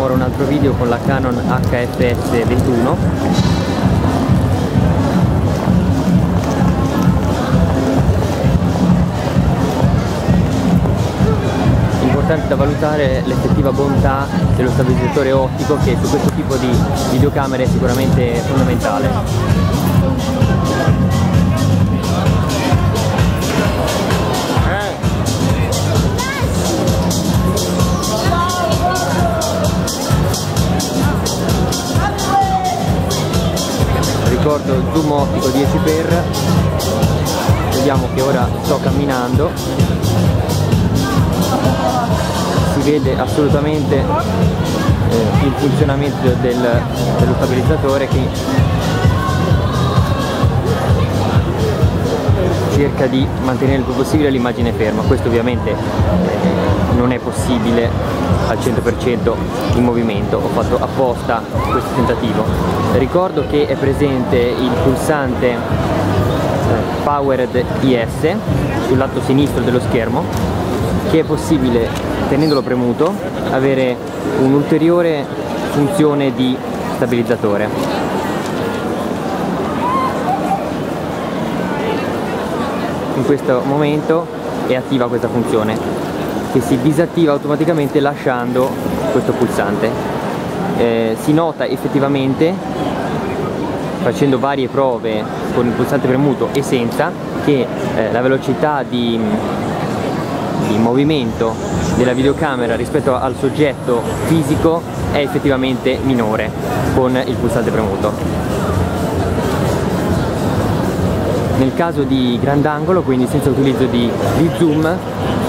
ora un altro video con la Canon HFS 21 importante da valutare l'effettiva bontà dello stabilizzatore ottico che su questo tipo di videocamere è sicuramente fondamentale. Ricordo zoom ottico 10x vediamo che ora sto camminando. Si vede assolutamente eh, il funzionamento del, dello stabilizzatore che cerca di mantenere il più possibile l'immagine ferma. Questo ovviamente eh, non è possibile al 100% in movimento. Ho fatto apposta questo tentativo. Ricordo che è presente il pulsante eh, Powered IS sul lato sinistro dello schermo che è possibile tenendolo premuto avere un'ulteriore funzione di stabilizzatore in questo momento è attiva questa funzione che si disattiva automaticamente lasciando questo pulsante. Eh, si nota effettivamente facendo varie prove con il pulsante premuto e senza che eh, la velocità di, di movimento della videocamera rispetto al soggetto fisico è effettivamente minore con il pulsante premuto nel caso di grandangolo quindi senza utilizzo di, di, zoom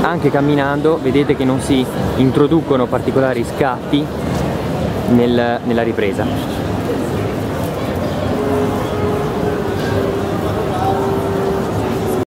anche camminando vedete che non si introducono particolari scatti nel, nella ripresa